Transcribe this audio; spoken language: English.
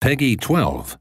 Peggy 12.